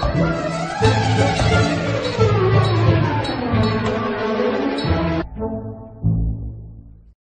Thank you.